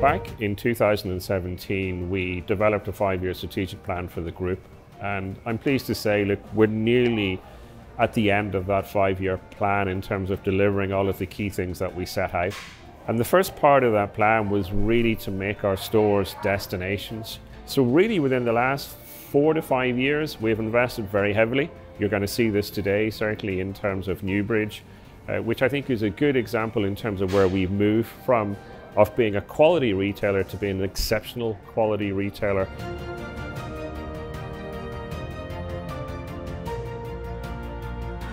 Back in 2017, we developed a five-year strategic plan for the group. And I'm pleased to say, look, we're nearly at the end of that five-year plan in terms of delivering all of the key things that we set out. And the first part of that plan was really to make our stores destinations. So really within the last four to five years, we've invested very heavily. You're going to see this today, certainly in terms of Newbridge, uh, which I think is a good example in terms of where we've moved from of being a quality retailer to being an exceptional quality retailer.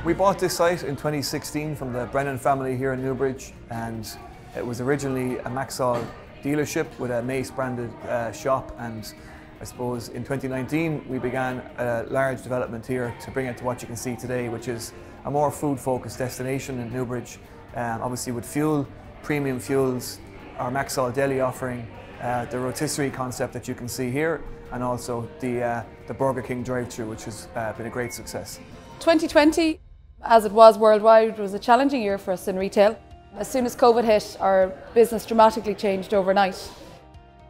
We bought this site in 2016 from the Brennan family here in Newbridge and it was originally a Maxol dealership with a Mace branded uh, shop and I suppose in 2019 we began a large development here to bring it to what you can see today which is a more food focused destination in Newbridge um, obviously with fuel, premium fuels, our Maxol Deli offering, uh, the rotisserie concept that you can see here and also the, uh, the Burger King drive-through, which has uh, been a great success. 2020 as it was worldwide, was a challenging year for us in retail. As soon as COVID hit, our business dramatically changed overnight.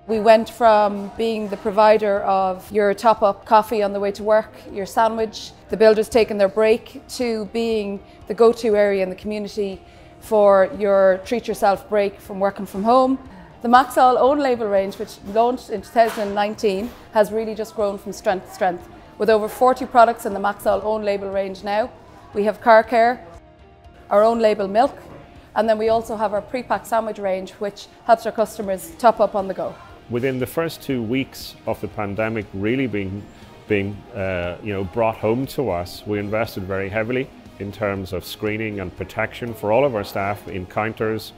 We went from being the provider of your top up coffee on the way to work, your sandwich, the builders taking their break, to being the go to area in the community for your treat yourself break from working from home. The Maxol own label range, which launched in 2019, has really just grown from strength to strength, with over 40 products in the Maxol own label range now. We have car care, our own label milk, and then we also have our pre-packed sandwich range, which helps our customers top up on the go. Within the first two weeks of the pandemic really being, being uh, you know, brought home to us, we invested very heavily in terms of screening and protection for all of our staff in counters.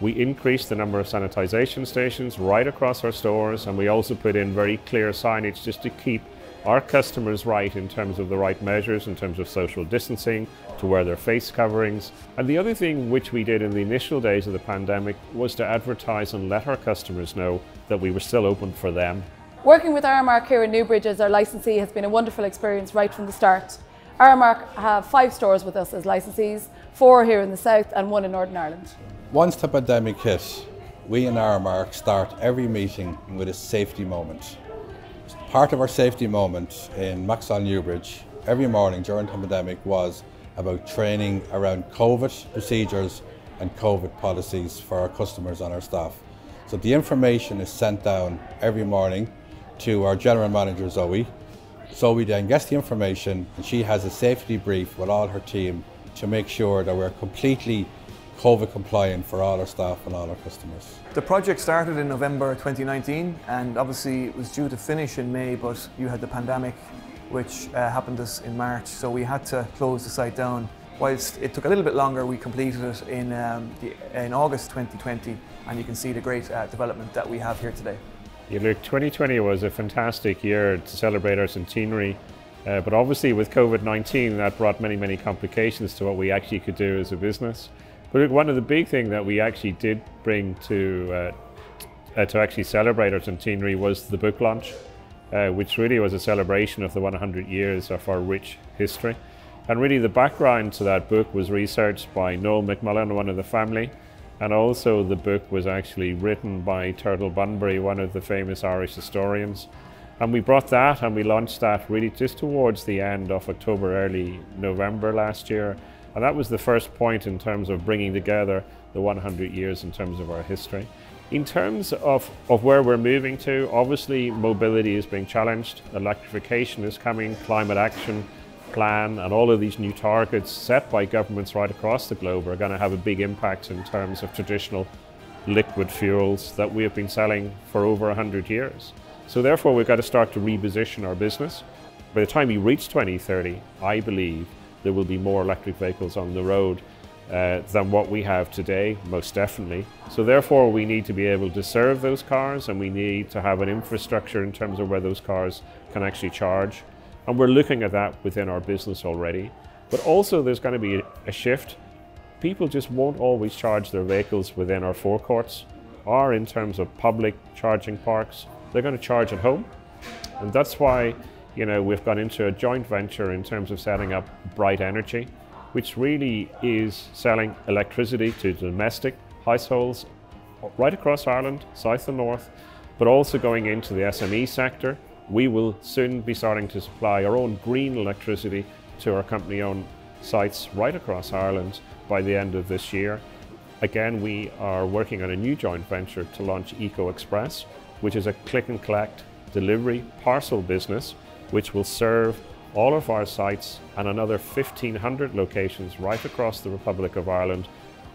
We increased the number of sanitisation stations right across our stores and we also put in very clear signage just to keep our customers right in terms of the right measures, in terms of social distancing, to wear their face coverings. And the other thing which we did in the initial days of the pandemic was to advertise and let our customers know that we were still open for them. Working with Aramark here in Newbridge as our licensee has been a wonderful experience right from the start. Aramark have five stores with us as licensees, four here in the south and one in Northern Ireland. Once the pandemic hit, we in Aramark start every meeting with a safety moment. Part of our safety moment in Maxol Newbridge every morning during the pandemic was about training around COVID procedures and COVID policies for our customers and our staff. So the information is sent down every morning to our general manager Zoe. Zoe then gets the information and she has a safety brief with all her team to make sure that we're completely COVID compliant for all our staff and all our customers. The project started in November 2019 and obviously it was due to finish in May but you had the pandemic which uh, happened us in March so we had to close the site down. Whilst it took a little bit longer we completed it in, um, the, in August 2020 and you can see the great uh, development that we have here today. Yeah, look, 2020 was a fantastic year to celebrate our centenary uh, but obviously with COVID-19 that brought many many complications to what we actually could do as a business. But one of the big things that we actually did bring to uh, uh, to actually celebrate our centenary was the book launch, uh, which really was a celebration of the 100 years of our rich history. And really the background to that book was researched by Noel McMullan, one of the family, and also the book was actually written by Turtle Bunbury, one of the famous Irish historians. And we brought that and we launched that really just towards the end of October, early November last year. And that was the first point in terms of bringing together the 100 years in terms of our history. In terms of, of where we're moving to, obviously mobility is being challenged, electrification is coming, climate action plan and all of these new targets set by governments right across the globe are going to have a big impact in terms of traditional liquid fuels that we have been selling for over 100 years. So therefore we've got to start to reposition our business. By the time we reach 2030, I believe there will be more electric vehicles on the road uh, than what we have today, most definitely. So therefore we need to be able to serve those cars and we need to have an infrastructure in terms of where those cars can actually charge. And we're looking at that within our business already. But also there's going to be a shift. People just won't always charge their vehicles within our forecourts or in terms of public charging parks. They're going to charge at home. And that's why you know, we've gone into a joint venture in terms of setting up Bright Energy, which really is selling electricity to domestic households right across Ireland, south and north, but also going into the SME sector. We will soon be starting to supply our own green electricity to our company owned sites right across Ireland by the end of this year. Again, we are working on a new joint venture to launch Eco Express, which is a click and collect delivery parcel business which will serve all of our sites and another 1500 locations right across the Republic of Ireland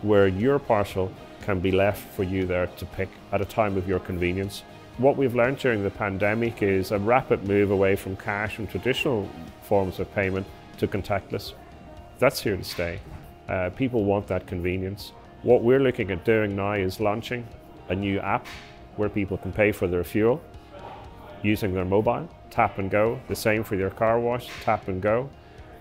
where your parcel can be left for you there to pick at a time of your convenience. What we've learned during the pandemic is a rapid move away from cash and traditional forms of payment to contactless. That's here to stay. Uh, people want that convenience. What we're looking at doing now is launching a new app where people can pay for their fuel using their mobile, tap and go. The same for your car wash, tap and go.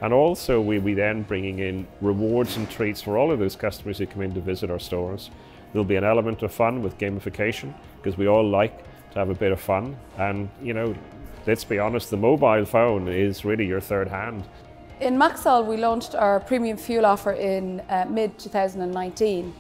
And also we'll be then bringing in rewards and treats for all of those customers who come in to visit our stores. There'll be an element of fun with gamification because we all like to have a bit of fun. And you know, let's be honest, the mobile phone is really your third hand. In Maxol, we launched our premium fuel offer in uh, mid 2019.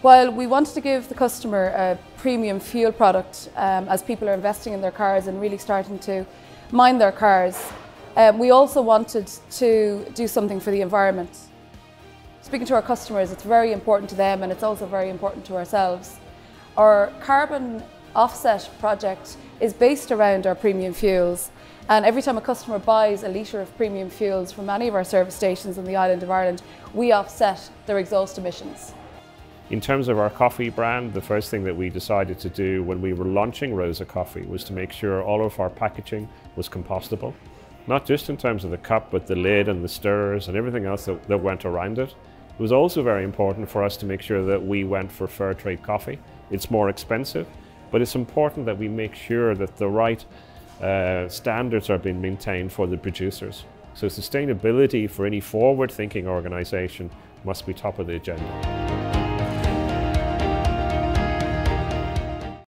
While we wanted to give the customer a premium fuel product um, as people are investing in their cars and really starting to mind their cars, um, we also wanted to do something for the environment. Speaking to our customers, it's very important to them and it's also very important to ourselves. Our carbon offset project is based around our premium fuels and every time a customer buys a litre of premium fuels from any of our service stations on the island of Ireland, we offset their exhaust emissions. In terms of our coffee brand, the first thing that we decided to do when we were launching Rosa Coffee was to make sure all of our packaging was compostable. Not just in terms of the cup, but the lid and the stirrers and everything else that, that went around it. It was also very important for us to make sure that we went for fair trade coffee. It's more expensive, but it's important that we make sure that the right uh, standards are being maintained for the producers. So sustainability for any forward-thinking organisation must be top of the agenda.